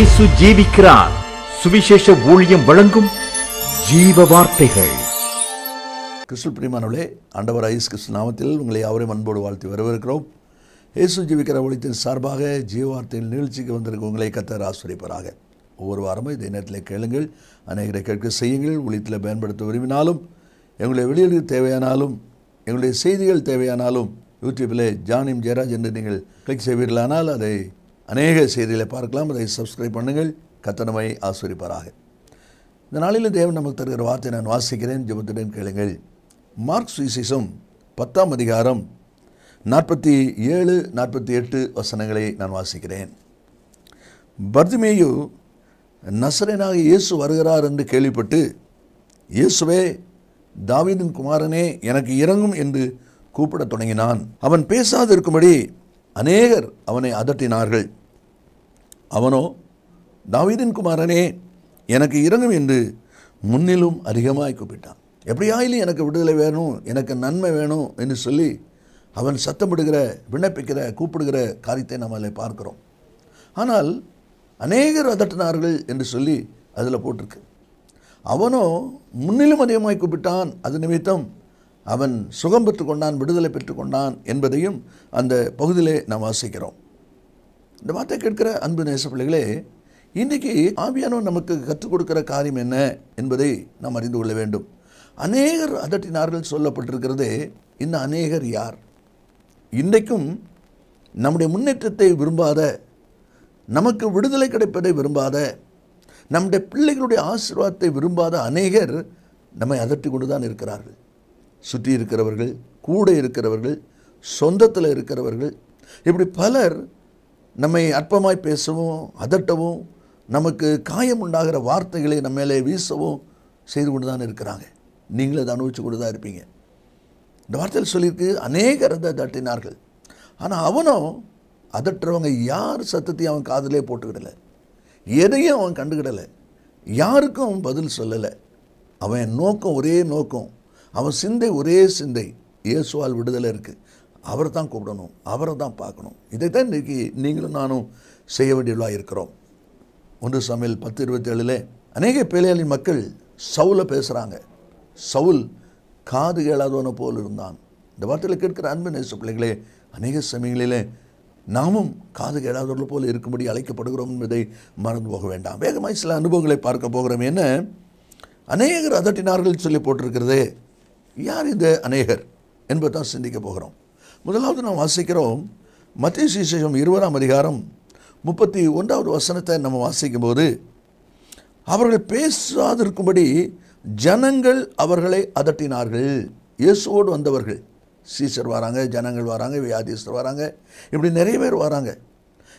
இயேசு ஜீவிக்கிறார். சுவிசேஷ ஊழியம் வழங்கும் ஜீவ வார்த்தைகள் கிறிஸ்துவ பிரியமானவர்களே ஆண்டவர் ஐஸ் கிறிஸ்து நாமத்தில் உங்களை யாவரையும் அன்போடு வாழ்த்து வரவேற்கிறோம். இயேசு ஜீவிக்கிற ஒழித்தின் சார்பாக ஜீவார்த்தையில் நிகழ்ச்சிக்கு வந்திருக்க உங்களை கத்தர் ஆசிரியப்பராக. ஒவ்வொரு வாரமும் இதே நேரத்தில் கேளுங்கள் அநேகரை கேட்க செய்யுங்கள் ஒழித்தில் பயன்படுத்த விரும்பினாலும் எங்களுடைய வெளியீடு தேவையானாலும் எங்களுடைய செய்திகள் தேவையானாலும் யூடியூப்பில் ஜானிம் ஜெயராஜ் என்று நீங்கள் கிளிக் செய்வீர்களானால் அதை அநேக செய்திகளை பார்க்கலாம். அதை சப்ஸ்கிரைப் பண்ணுங்கள். கத்தனமை ஆசிரிப்பாராக இந்த நாளில் தேவன் நமக்கு தருகிற வார்த்தை நான் வாசிக்கிறேன். ஜெபத்துடன் கேளுங்கள். மார்க் சுவிசிசம் பத்தாம் அதிகாரம் நாற்பத்தி ஏழு நாற்பத்தி எட்டு வசனங்களை நான் வாசிக்கிறேன். பர்திமேயு நசரனாக இயேசு வருகிறார் என்று கேள்விப்பட்டு இயேசுவே தாவீதின் குமாரனே எனக்கு இறங்கும் என்று கூப்பிடத் தொடங்கினான். அவன் பேசாதிருக்கும்படி அநேகர் அவனை அதட்டினார்கள். அவனோ தாவீதின் குமாரனே எனக்கு இறங்கும் என்று முன்னிலும் அதிகமாக கூப்பிட்டான். எப்படியாயிலும் எனக்கு விடுதலை வேணும் எனக்கு நன்மை வேணும் என்று சொல்லி அவன் சத்தமிடுகிற விண்ணப்பிக்கிற கூப்பிடுகிற காரியத்தை நம்ம அதில் பார்க்கிறோம். ஆனால் அநேகர் அதட்டினார்கள் என்று சொல்லி அதில் போட்டிருக்கு. அவனோ முன்னிலும் அதிகமாய் கூப்பிட்டான். அது நிமித்தம் அவன் சுகம் பெற்றுக்கொண்டான் விடுதலை பெற்றுக்கொண்டான் என்பதையும் அந்த பகுதியிலே நாம் வாசிக்கிறோம். இந்த வார்த்தை கேட்கிற அன்பு நேச பிள்ளைகளே இன்றைக்கு ஆவியானவர் நமக்கு கற்றுக் கொடுக்கிற காரியம் என்ன என்பதை நாம் அறிந்து கொள்ள வேண்டும். அநேகர் அதட்டினார்கள் சொல்லப்பட்டிருக்கிறதே இந்த அநேகர் யார்? இன்றைக்கும் நம்முடைய முன்னேற்றத்தை விரும்பாத நமக்கு விடுதலை கிடைப்பதை விரும்பாத நம்முடைய பிள்ளைகளுடைய ஆசீர்வாதத்தை விரும்பாத அநேகர் நம்மை அதட்டி கொண்டு தான் இருக்கிறார்கள். சுற்றி இருக்கிறவர்கள் கூட இருக்கிறவர்கள் சொந்தத்தில் இருக்கிறவர்கள் இப்படி பலர் நம்மை அற்பமாய் பேசவும் அதட்டவும் நமக்கு காயம் உண்டாகிற வார்த்தைகளை நம்ம மேலே வீசவும் செய்து கொண்டு தான் இருக்கிறாங்க. நீங்களும் அதை அனுபவிச்சு கொண்டு தான் இருப்பீங்க. இந்த வார்த்தையில் சொல்லியிருக்கு அநேகர் அதை தட்டினார்கள். ஆனால் அவனும் அதட்டுறவங்க யார் சத்தத்தையும் அவன் காதலே போட்டுக்கிடலை. எதையும் அவன் கண்டுக்கிடலை யாருக்கும் அவன் பதில் சொல்லலை. அவன் நோக்கம் ஒரே நோக்கம். அவன் சிந்தை ஒரே சிந்தை. இயேசுவால் விடுதலை இருக்குது அவரை தான் கூப்பிடணும் அவரை தான் பார்க்கணும். இதைத்தான் இன்றைக்கி நீங்களும் நானும் செய்ய வேண்டியவளாக இருக்கிறோம். ஒன்று சமையல் பத்து இருபத்தேழில் அநேக பேலையாளின் மக்கள் சவுலை பேசுகிறாங்க சவுல் காது கேளாதவனை போல் இருந்தான். இந்த வார்த்தையில் கேட்கிற அன்பு நேச பிள்ளைகளே அநேக சமயங்களிலே நாமும் காது கேளாதவர்கள் போல் இருக்கும்படி அழைக்கப்படுகிறோம் என்பதை மறந்து போக வேண்டாம். வேகமாக சில அனுபவங்களை பார்க்க போகிறோம். என்ன? அநேகர் அதட்டினார்கள் சொல்லி போட்டிருக்கிறதே. யார் இந்த அநேகர் என்பதை தான் சிந்திக்க போகிறோம். முதலாவது நாம் வாசிக்கிறோம் மத்திய சுவிசேஷம் இருபதாம் அதிகாரம் முப்பத்தி ஒன்றாவது வசனத்தை நம்ம வாசிக்கும் போது அவர்கள் பேசாதிருக்கும்படி ஜனங்கள் அவர்களை அதட்டினார்கள். இயேசுவோடு வந்தவர்கள் சீசர் வராங்க ஜனங்கள் வராங்க வியாதிஸ்தர் வராங்க இப்படி நிறைய பேர் வராங்க.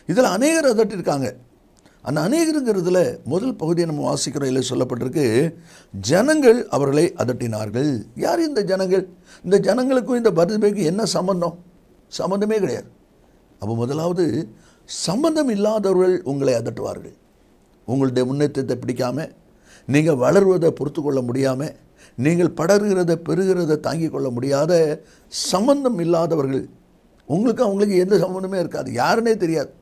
இதில் அநேகர் அதட்டிருக்காங்க அந்த அநேகருங்கிறதுல முதல் பகுதியை நம்ம வாசிக்கிறோம் இல்லை சொல்லப்பட்டிருக்கு ஜனங்கள் அவர்களை அதட்டினார்கள். யார் இந்த ஜனங்கள்? இந்த ஜனங்களுக்கும் இந்த பரதபேக்கும் என்ன சம்பந்தம்? சம்பந்தமே கிடையாது. அப்போ முதலாவது சம்பந்தம் இல்லாதவர்கள் உங்களை அதட்டுவார்கள். உங்களுடைய முன்னேற்றத்தை பிடிக்காமல் நீங்கள் வளர்வதை பொறுத்து கொள்ள முடியாமல் நீங்கள் படருகிறத பெறுகிறத தாங்கிக் கொள்ள முடியாத சம்பந்தம் இல்லாதவர்கள் உங்களுக்கு அவங்களுக்கு எந்த சம்மந்தமே இருக்காது. யாருன்னே தெரியாது.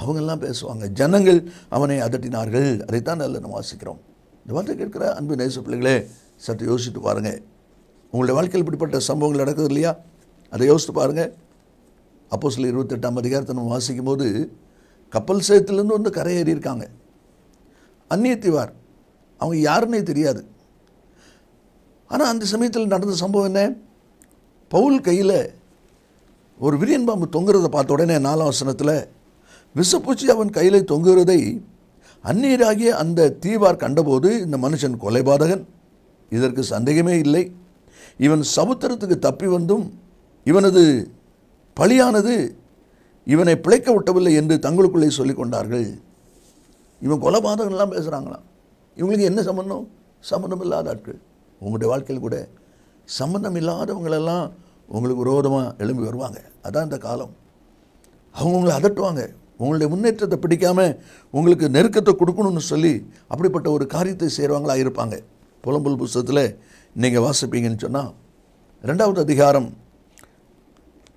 அவங்கெல்லாம் பேசுவாங்க. ஜனங்கள் அவனை அதட்டினார்கள். அதைத்தான் நல்ல நம்ம வாசிக்கிறோம். இந்த வார்த்தை கேட்கிற அன்பு நேச பிள்ளைகளே சற்று யோசித்து பாருங்கள் உங்களுடைய வாழ்க்கையில் இப்படிப்பட்ட சம்பவங்கள் நடக்குது இல்லையா? அதை யோசித்து பாருங்கள் அப்போ சில இருபத்தெட்டாம் அதிகாரத்தை நம்ம வாசிக்கும் போது கப்பல் சேத்துலேருந்து வந்து கரையேறி இருக்காங்க. அந்நியத்திவார். அவங்க யாருன்னே தெரியாது. ஆனால் அந்த சமயத்தில் நடந்த சம்பவம் என்ன? பவுல் கையில் ஒரு விரியன் பாம்பு தொங்குறதை பார்த்த உடனே நாலாம் வசனத்தில் விஷப்பூச்சி அவன் கையில் தொங்குகிறதை அந்நீராகிய அந்த தீவார் கண்டபோது இந்த மனுஷன் கொலைபாதகன். இதற்கு சந்தேகமே இல்லை. இவன் சமுத்திரத்துக்கு தப்பி வந்தும் இவனது பழியானது இவனை பிழைக்க விட்டவில்லை என்று தங்களுக்குள்ளே சொல்லிக்கொண்டார்கள் இவன் கொலைபாதகன்லாம் பேசுகிறாங்களாம் இவங்களுக்கு என்ன சம்பந்தம்? சம்மந்தம் இல்லாத ஆட்கள். உங்களுடைய வாழ்க்கையில் கூட சம்மந்தம் இல்லாதவங்களெல்லாம் உங்களுக்கு விரோதமாக எழும்பி வருவாங்க. அதான் இந்த காலம். அவங்கவுங்களை அதட்டுவாங்க. உங்களுடைய முன்னேற்றத்தை பிடிக்காமல் உங்களுக்கு நெருக்கத்தை கொடுக்கணும்னு சொல்லி அப்படிப்பட்ட ஒரு காரியத்தை செய்கிறவங்களா இருப்பாங்க. புலம்புல் புஸ்தகத்தில் நீங்கள் வாசிப்பீங்கன்னு சொன்னால் ரெண்டாவது அதிகாரம்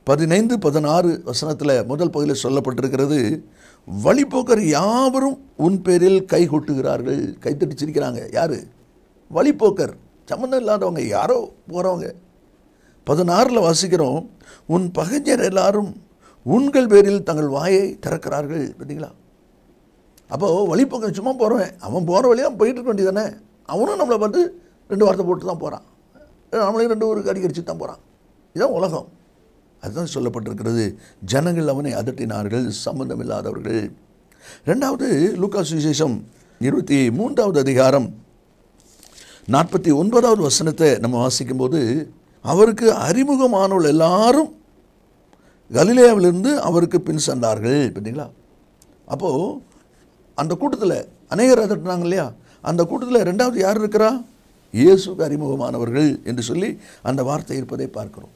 பதினைந்து பதினாறு வசனத்தில் முதல் பகுதியில் சொல்லப்பட்டிருக்கிறது வழிபோக்கர் யாவரும் உன் பேரில் கை கொட்டுகிறார்கள். கைத்தட்டி சிரிக்கிறாங்க யாரு? வழிபோக்கர். சம்மந்தம் இல்லாதவங்க யாரோ போகிறவங்க பதினாறில் வாசிக்கிறோம் உன் பகைஞர் எல்லாரும் உண்கள் பேரில் தங்கள் வாயை திறக்கிறார்கள் பார்த்தீங்களா? அப்போது வழிப்பக்கம் சும்மா போகிறவன் அவன் போகிற வழியாக போயிட்டு இருக்க வேண்டியதானே அவனும் நம்மளை பார்த்து ரெண்டு வார்த்தை போட்டு தான் போகிறான் நம்மளையும் ரெண்டு ஒரு அடிக்கடிச்சு தான் போகிறான் இதுதான் உலகம். அதுதான் சொல்லப்பட்டிருக்கிறது. ஜனங்கள் அவனை அதட்டினார்கள் சம்பந்தம் இல்லாதவர்கள் ரெண்டாவது லூக்கா சுவிசேஷம் இருபத்தி மூன்றாவது அதிகாரம் நாற்பத்தி ஒன்பதாவது வசனத்தை நம்ம வாசிக்கும்போது அவருக்கு அறிமுகமானவர்கள் எல்லாரும் கலிலேயாவிலிருந்து அவருக்கு பின் சென்றார்கள் பார்த்தீங்களா? அப்போது அந்த கூட்டத்தில் அநேகர் அதட்டினாங்க இல்லையா? அந்த கூட்டத்தில் ரெண்டாவது யார் இருக்கிறா? இயேசுக்கு அறிமுகமானவர்கள் என்று சொல்லி அந்த வார்த்தை இருப்பதை பார்க்கிறோம்.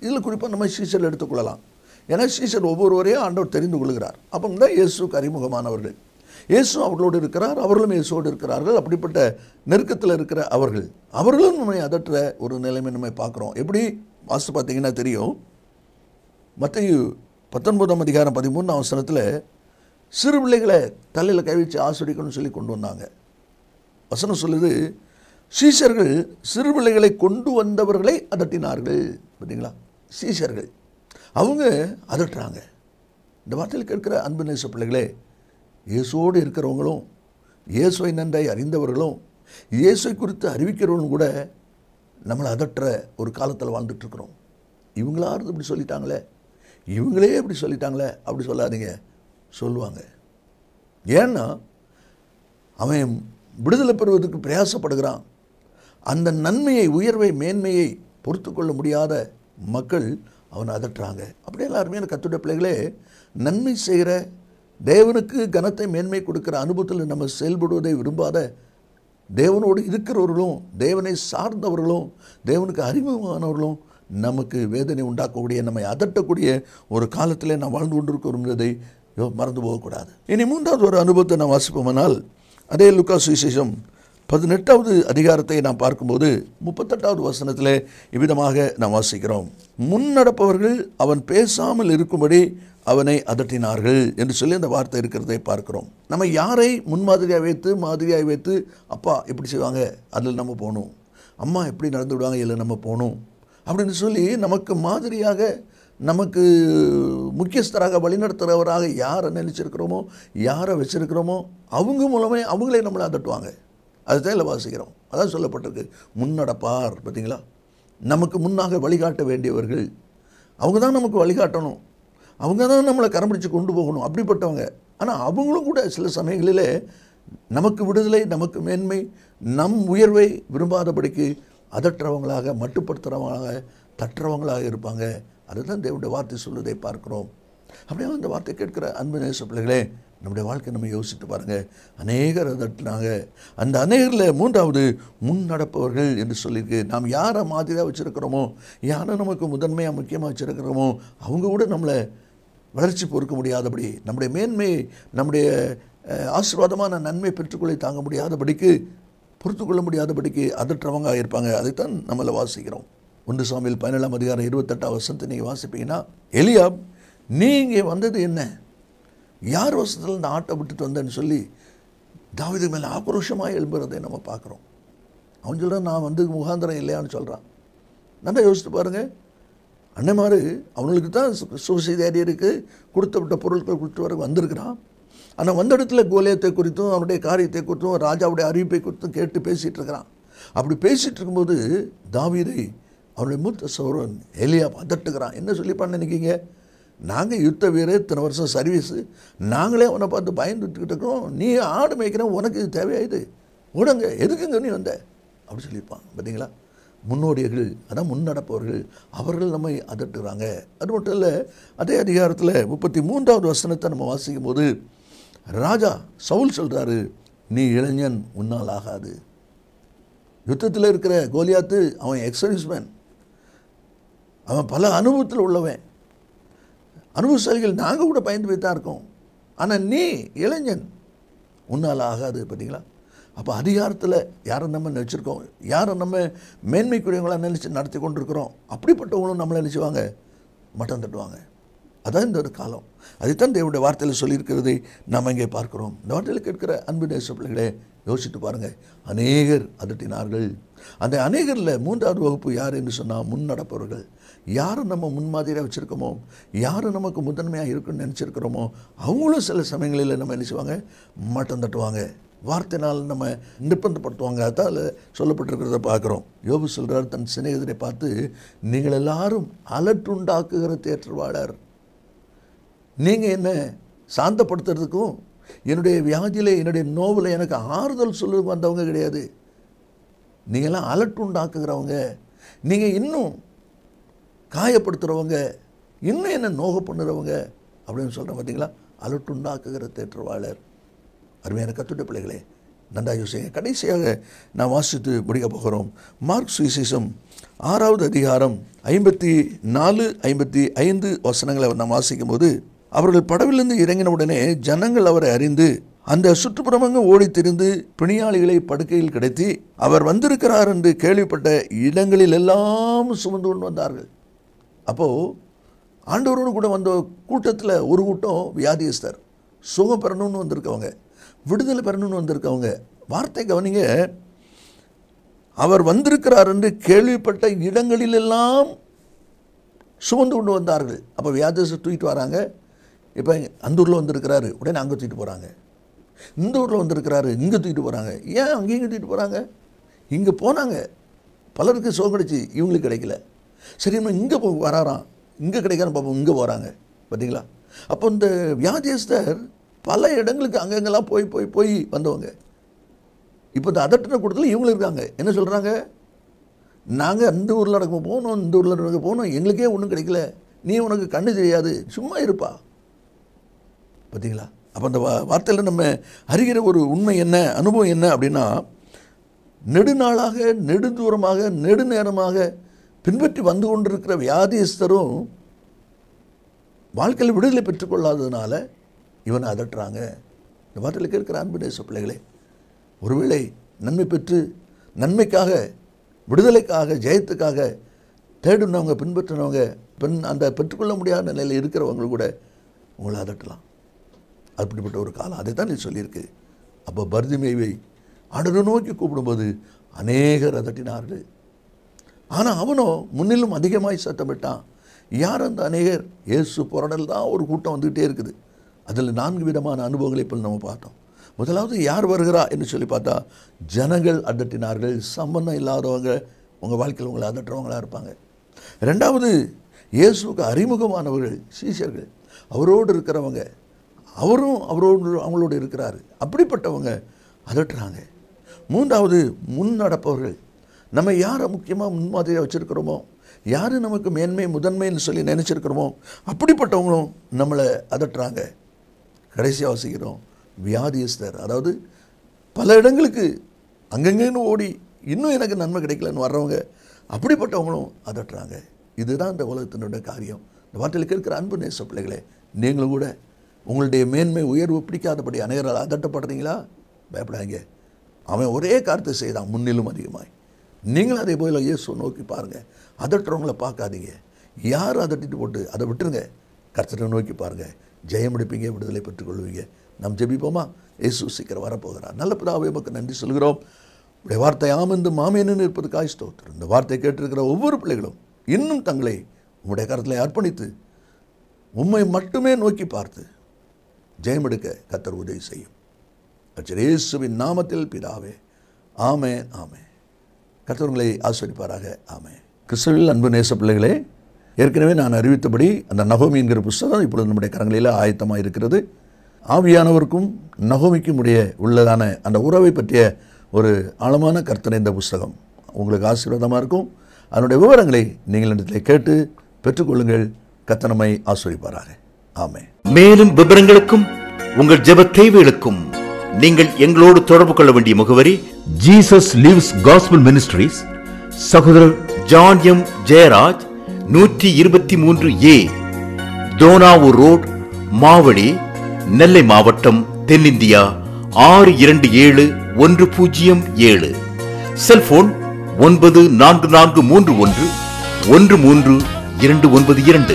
இதில் குறிப்பாக நம்ம சீசர் எடுத்துக்கொள்ளலாம். ஏன்னா சீசர் ஒவ்வொருவரையும் ஆண்டவர் தெரிந்து கொள்கிறார். அப்போ தான் இயேசுக்கு அறிமுகமானவர்கள். இயேசு அவர்களோடு இருக்கிறார் அவர்களும் இயேசுவோடு இருக்கிறார்கள். அப்படிப்பட்ட நெருக்கத்தில் இருக்கிற அவர்கள். அவர்களும் நம்மை அதற்ற ஒரு நிலைமை நம்ம பார்க்குறோம். எப்படி? வாஸ்து பார்த்தீங்கன்னா தெரியும். மத்திய பத்தொன்பதாம் அதிகாரம் பதிமூணாம் அவசரத்தில் சிறு பிள்ளைகளை தலையில் கை வச்சு ஆசிரியக்கணும்னு சொல்லி கொண்டு வந்தாங்க. வசனம் சொல்லுது சீசர்கள் சிறு பிள்ளைகளை கொண்டு வந்தவர்களை அதட்டினார்கள். பார்த்தீங்களா? சீசர்கள் அவங்க அதட்டுறாங்க. இந்த வார்த்தையில் கேட்கிற அன்பு நேச பிள்ளைகளே இயேசுவோடு இருக்கிறவங்களும் இயேசுவை நன்றாய் அறிந்தவர்களும் இயேசுவை குறித்து அறிவிக்கிறவங்களும் கூட நம்மளை அதட்டுற ஒரு காலத்தில் வாழ்ந்துட்டுருக்குறோம் இவங்களாவது இப்படி சொல்லிட்டாங்களே? இவங்களே இப்படி சொல்லிட்டாங்களே அப்படி சொல்லாதீங்க சொல்லுவாங்க. ஏன்னா அவன் விடுதலை பெறுவதற்கு பிரயாசப்படுகிறான். அந்த நன்மையை உயர்வை மேன்மையை பொறுத்து கொள்ள முடியாத மக்கள் அவனை அதட்டுறாங்க. அப்படியே எல்லாருமே கத்துடைய பிள்ளைகளே நன்மை செய்கிற தேவனுக்கு கனத்தை மேன்மை கொடுக்கிற அனுபவத்தில் நம்ம செயல்படுவதை விரும்பாத தேவனோடு இருக்கிறவர்களும் தேவனை சார்ந்தவர்களும் தேவனுக்கு அறிமுகமானவர்களும் நமக்கு வேதனை உண்டாக்கக்கூடிய நம்மை அதட்டக்கூடிய ஒரு காலத்தில் நாம் வாழ்ந்து கொண்டிருக்கிறோம் யோ- மறந்து போகக்கூடாது. இனி மூன்றாவது ஒரு அனுபவத்தை நாம் வாசிப்போமானால் அதே லுக்கா சுவிசேஷம் பதினெட்டாவது அதிகாரத்தை நாம் பார்க்கும்போது முப்பத்தெட்டாவது வசனத்தில் இவ்விதமாக நாம் வாசிக்கிறோம். முன்னடப்பவர்கள் அவன் பேசாமல் இருக்கும்படி அவனை அதட்டினார்கள் என்று சொல்லி அந்த வார்த்தை இருக்கிறதை பார்க்கிறோம். நம்ம யாரை முன்மாதிரியாக வைத்து மாதிரியாக வைத்து அப்பா இப்படி செய்வாங்க? அதில் நம்ம போகணும். அம்மா எப்படி நடந்து விடுவாங்க? இதில் நம்ம போகணும். அப்படின்னு சொல்லி நமக்கு மாதிரியாக நமக்கு முக்கியஸ்தராக வழிநடத்துகிறவராக யாரை நினைச்சிருக்கிறோமோ யாரை வச்சுருக்கிறோமோ அவங்க மூலமே அவங்களே நம்மளை அதட்டுவாங்க. அதுதான் இல்லை வாசிக்கிறோம். அதான் சொல்லப்பட்டிருக்கு. முன்னடப்பார் பார்த்தீங்களா? நமக்கு முன்னாக வழிகாட்ட வேண்டியவர்கள். அவங்க தான் நமக்கு வழிகாட்டணும். அவங்க தான் நம்மளை கரம்பிடிச்சு கொண்டு போகணும். அப்படிப்பட்டவங்க. ஆனால் அவங்களும் கூட சில சமயங்களிலே நமக்கு விடுதலை நமக்கு மேன்மை நம் உயர்வை விரும்பாதபடிக்கு அதற்றவங்களாக மட்டுப்படுத்துகிறவங்களாக தட்டுறவங்களாக இருப்பாங்க. அதுதான் தேவனுடைய வார்த்தை சொல்வதை பார்க்குறோம். அப்படியே அந்த வார்த்தை கேட்கிற அன்பு நேச பிள்ளைகளே நம்முடைய வாழ்க்கை நம்ம யோசித்து பாருங்கள் அநேகர் அதட்டினாங்க அந்த அநேகரில் மூன்றாவது முன் நடப்பவர்கள் என்று சொல்லியிருக்கு. நாம் யாரை மாதிரியாக வச்சுருக்கிறோமோ யாரை நமக்கு முதன்மையாக முக்கியமாக வச்சுருக்கிறோமோ அவங்க கூட நம்மளை வளர்ச்சி பொறுக்க முடியாதபடி நம்முடைய மேன்மை நம்முடைய ஆசீர்வாதமான நன்மை பெற்றுக்கொள்ளை தாங்க முடியாதபடிக்கு பொறுத்து கொள்ள முடியாதபடிக்கு அதற்றவங்க இருப்பாங்க அதைத்தான் நம்மளை வாசிக்கிறோம். ஒன்று சாமியில் பதினேழாம் அதிகாரம் இருபத்தெட்டாம் வருஷத்தை நீங்கள் வாசிப்பீங்கன்னா எலியாப் நீங்கள் வந்தது என்ன? யார் வருஷத்தில் இந்த ஆட்டை விட்டுட்டு வந்தேன்னு சொல்லி தாவிது மேலே ஆக்ரோஷமாக எழுப்புறதை நம்ம பார்க்குறோம். அவன் சொல்கிறான் நான் வந்து முகாந்திரம் இல்லையான்னு சொல்கிறான் நல்லா யோசித்து பாருங்கள் அண்ணன்மாரு அவங்களுக்கு தான் சு- சுவிசேஷி இருக்குது கொடுத்து விட்ட பொருட்கள் கொடுத்து வர வந்திருக்கிறான். ஆனால் வந்த இடத்துல கோலியத்தை குறித்தும் அவனுடைய காரியத்தை குறித்தும் ராஜாவுடைய அறிவிப்பை குறித்தும் கேட்டு பேசிகிட்டு இருக்கிறான். அப்படி பேசிகிட்டு இருக்கும்போது தாவீதை அவனுடைய மூத்த சௌரன் எலியா பதட்டுக்கிறான் என்ன சொல்லிப்பான்னு நினைக்கிங்க நாங்கள் யுத்த வீரர் இத்தனை வருஷம் சர்வீஸு நாங்களே அவனை பார்த்து பயந்துட்டுக்கிட்டு இருக்கிறோம். நீ ஆடு மேய்க்கிறோம் உனக்கு இது தேவையா இது ஓடுங்க எதுக்குங்க நீ வந்த? அப்படி சொல்லியிருப்பான் பார்த்தீங்களா முன்னோடியர்கள் அதான் முன்னடப்பவர்கள் அவர்கள் நம்மை அதட்டுறாங்க அது மட்டும் இல்லை அதே அதிகாரத்தில் முப்பத்தி மூன்றாவது வசனத்தை நம்ம வாசிக்கும் போது ராஜா சவுல் சொல்கிறாரு நீ இளைஞன் உன்னால் ஆகாது. யுத்தத்தில் இருக்கிற கோலியாத்து அவன் எக்ஸர்வீஸ்மேன் அவன் பல அனுபவத்தில் உள்ளவன். அனுபவசாலிகள் நாங்கள் கூட பயந்து போய் தான் இருக்கோம். ஆனால் நீ இளைஞன் உன்னால் ஆகாது பார்த்தீங்களா? அப்போ அதிகாரத்தில் யாரை நம்ம நினச்சிருக்கோம்? யாரை நம்ம மேன்மைக்குரியவங்களாக நினச்சி நடத்தி கொண்டிருக்கிறோம்? அப்படிப்பட்டவங்களும் நம்மளை நினச்சிவாங்க. மட்டம் தட்டுவாங்க. அதான் இந்த ஒரு காலம். அதைத்தான் தேவனுடைய வார்த்தையில் சொல்லியிருக்கிறதை நாம் இங்கே பார்க்குறோம். இந்த வார்த்தையில் கேட்கிற அன்பு நேச பிள்ளைகளே யோசித்து பாருங்கள் அநேகர் அதட்டினார்கள். அந்த அநேகரில் மூன்றாவது வகுப்பு யார் என்று சொன்னால் முன் நடப்பவர்கள் யாரை நம்ம முன்மாதிரியாக வச்சுருக்கோமோ யார் நமக்கு முதன்மையாக இருக்குன்னு நினச்சிருக்கிறோமோ அவங்களும் சில சமயங்களில் நம்ம என்ன செய்வாங்க? மட்டம் தட்டுவாங்க. வார்த்தைனால் நம்ம நிர்பந்தப்படுத்துவாங்க. அதான் அதில் சொல்லப்பட்டிருக்கிறத பார்க்குறோம். யோபு சொல்கிறார் தன் சிநேகிதரை பார்த்து நீங்கள் எல்லாரும் அலட்டுண்டாக்குகிற தேற்றவாளர். நீங்கள் என்ன சாந்தப்படுத்துறதுக்கும் என்னுடைய வியாதியில் என்னுடைய நோவில் எனக்கு ஆறுதல் சொல்ல வந்தவங்க கிடையாது. நீங்களாம் அலட்டுண்டாக்குகிறவங்க. நீங்கள் இன்னும் காயப்படுத்துகிறவங்க இன்னும் என்ன நோக பண்ணுறவங்க அப்படின்னு சொல்கிறேன் பார்த்தீங்களா? அலட்டுண்டாக்குகிற தேற்றவாளர். அருமையான கத்துட்ட பிள்ளைகளே நன்றா யோசிங்க. கடைசியாக நான் வாசித்து முடிக்க போகிறோம். மார்க் சுவிசேஷம் ஆறாவது அதிகாரம் ஐம்பத்தி நாலு ஐம்பத்தி ஐந்து வசனங்களை நான் வாசிக்கும் போது அவர்கள் படவிலிருந்து இறங்கின உடனே ஜனங்கள் அவரை அறிந்து அந்த சுற்றுப்புறமங்க ஓடித்திருந்து பிணியாளிகளை படுக்கையில் கிடைத்தி அவர் வந்திருக்கிறார் என்று கேள்விப்பட்ட இடங்களில் எல்லாம் சுமந்து கொண்டு வந்தார்கள். அப்போது ஆண்டவரோடு கூட வந்த கூட்டத்தில் ஒரு கூட்டம் வியாதியஸ்தர் சுகம் பெறணும்னு வந்திருக்கவங்க விடுதலை பெறணும்னு வந்திருக்கவங்க வார்த்தை கவனிங்க. அவர் வந்திருக்கிறார் என்று கேள்விப்பட்ட இடங்களிலெல்லாம் சுமந்து கொண்டு வந்தார்கள். அப்போ வியாதியஸ்தர் தூக்கிட்டு வராங்க. இப்போ அந்த ஊரில் வந்திருக்கிறாரு. உடனே அங்கே தூக்கிட்டு போகிறாங்க இந்த ஊரில் வந்திருக்கிறாரு இங்கே தூக்கிட்டு போகிறாங்க ஏன் அங்கேயும் இங்கே தூக்கிட்டு போகிறாங்க இங்கே போனாங்க. பலருக்கு சோகம் கிடைச்சி இவங்களுக்கு கிடைக்கல. சரி நம்ம இங்கே போ வராராம். இங்கே கிடைக்கான்னு பார்ப்போம் இங்கே போகிறாங்க பார்த்தீங்களா? அப்போ இந்த வியாதியஸ்தர் பல இடங்களுக்கு அங்கங்கெல்லாம் போய் போய் போய் வந்தவங்க. இப்போ இந்த அதட்டின கூட்டத்தில் இவங்களும் இருக்காங்க. என்ன சொல்கிறாங்க நாங்கள் அந்த ஊரில் நடக்க போகணும் இந்த ஊரில் நடக்க போகணும் எங்களுக்கே ஒன்றும் கிடைக்கல. நீ உனக்கு கண்ணு தெரியாது. சும்மா இருப்பா. பார்த்தீங்களா? அப்போ அந்த வா வார்த்தையில் நம்ம அறிகிற ஒரு உண்மை என்ன அனுபவம் என்ன அப்படின்னா நெடுநாளாக நெடுதூரமாக நெடுநேரமாக பின்பற்றி வந்து கொண்டிருக்கிற வியாதியஸ்தரும் வாழ்க்கையில் விடுதலை பெற்றுக்கொள்ளாததுனால இவனை அதட்டுறாங்க. இந்த வார்த்தையில் இருக்கிற அன்பு நேச பிள்ளைகளே ஒருவேளை நன்மை பெற்று நன்மைக்காக விடுதலைக்காக ஜெயத்துக்காக தேடினவங்க பின்பற்றினவங்க பெண் அந்த பெற்றுக்கொள்ள முடியாத நிலையில் இருக்கிறவங்க கூட உங்களை அதட்டலாம். அப்படிப்பட்ட ஒரு காலம். அதை தான் நீ சொல்லியிருக்கு. அப்போ பர்திமேவை ஆண்டரை நோக்கி கூப்பிடும்போது அநேகர் அதட்டினார்கள். ஆனால் அவனும் முன்னிலும் அதிகமாய் சத்தமிட்டான். யார் அந்த அநேகர்? இயேசு புரடல் தான் ஒரு கூட்டம் வந்துக்கிட்டே இருக்குது. அதில் நான்கு விதமான அனுபவங்களை இப்போ நம்ம பார்த்தோம். முதலாவது யார் வருகிறா என்று சொல்லி பார்த்தா ஜனங்கள் அதட்டினார்கள். சம்பந்தம் இல்லாதவங்க உங்கள் வாழ்க்கையில் உங்களை அதட்டுறவங்களாக இருப்பாங்க. ரெண்டாவது இயேசுக்கு அறிமுகமானவர்கள் சீசர்கள் அவரோடு இருக்கிறவங்க அவரும் அவரோடு அவங்களோடு இருக்கிறார். அப்படிப்பட்டவங்க அதட்டுறாங்க. மூன்றாவது முன் நடப்பவர்கள் நம்ம யாரை முக்கியமாக முன்மாதிரியாக வச்சுருக்கிறோமோ யார் நமக்கு மேன்மை முதன்மைன்னு சொல்லி நினச்சிருக்கிறோமோ அப்படிப்பட்டவங்களும் நம்மளை அதட்டுறாங்க. கடைசியாக வசிக்கிறோம். வியாதியஸ்தர். அதாவது பல இடங்களுக்கு அங்கங்கன்னு ஓடி இன்னும் எனக்கு நன்மை கிடைக்கலன்னு வர்றவங்க அப்படிப்பட்டவங்களும் அதட்டுறாங்க. இதுதான் இந்த உலகத்தினுடைய காரியம். இந்த வார்த்தையில் இருக்கிற அன்பு நேச பிள்ளைகளே நீங்களும் கூட உங்களுடைய மேன்மை உயர்வு பிடிக்காதபடி அநேகரால் அதட்டப்படுறீங்களா பயப்படாங்க அவன் ஒரே காரியத்தை செய்தான் முன்னிலும் அதிகமாய். நீங்களும் அதே போல இயேசு நோக்கி பாருங்கள் அதட்டுறவங்கள பார்க்காதீங்க. யார் அதட்டிட்டு போட்டு அதை விட்டுருங்க? கர்த்தரை நோக்கி பாருங்கள் ஜெயம் எடுப்பீங்க விடுதலை பெற்றுக்கொள்வீங்க. நாம் ஜெபிப்போமா? இயேசு சீக்கிரம் வரப்போகிறார். நல்ல பிதாவே மக்கள் நன்றி சொல்கிறோம். உடைய வார்த்தை ஆமந்து மாமேனு இருப்பது ஸ்தோத்திரம். இந்த வார்த்தை கேட்டிருக்கிற ஒவ்வொரு பிள்ளைகளும் இன்னும் தங்களை உங்களுடைய கருத்தில் அர்ப்பணித்து உம்மை மட்டுமே நோக்கி பார்த்து ஜெயமெடுக்க கத்தர் உதவி செய்யும். கர்த்தர் இயேசுவின் நாமத்தில் பிதாவே ஆமே ஆமே கர்த்தவங்களை ஆஸ்வதிப்பாராக ஆமே கிறிஸ்தவில் அன்பு நேச பிள்ளைகளே ஏற்கனவே நான் அறிவித்தபடி அந்த நகோமி என்கிற புஸ்தகம் இப்பொழுது நம்முடைய கரங்களில் ஆயத்தமாக இருக்கிறது. ஆவியானவருக்கும் நகோமிக்கும் உடைய உள்ளதான அந்த உறவை பற்றிய ஒரு ஆழமான கர்த்தனை இந்த புஸ்தகம். உங்களுக்கு ஆசீர்வாதமாக இருக்கும். அதனுடைய விவரங்களை நீங்கள் இடத்துல கேட்டு பெற்றுக்கொள்ளுங்கள். கத்தனமை ஆஸ்வதிப்பாராக ஆமே மேலும் விவரங்களுக்கும் உங்கள் ஜெப தேவைகளுக்கும் நீங்கள் எங்களோடு தொடர்பு கொள்ள வேண்டிய முகவரி ஜீசஸ் லிவ்ஸ் காஸ்பிள் மினிஸ்ட்ரீஸ் சகோதரர் ஜான் எம் ஜெயராஜ் நூற்றி இருபத்தி மூன்று ஏ தோனாவூர் ரோட் மாவடி நெல்லை மாவட்டம் தென்னிந்தியா ஆறு இரண்டு ஏழு ஒன்று பூஜ்ஜியம் ஏழு. செல்போன் ஒன்பது நான்கு நான்கு மூன்று ஒன்று ஒன்று மூன்று இரண்டு ஒன்பது இரண்டு.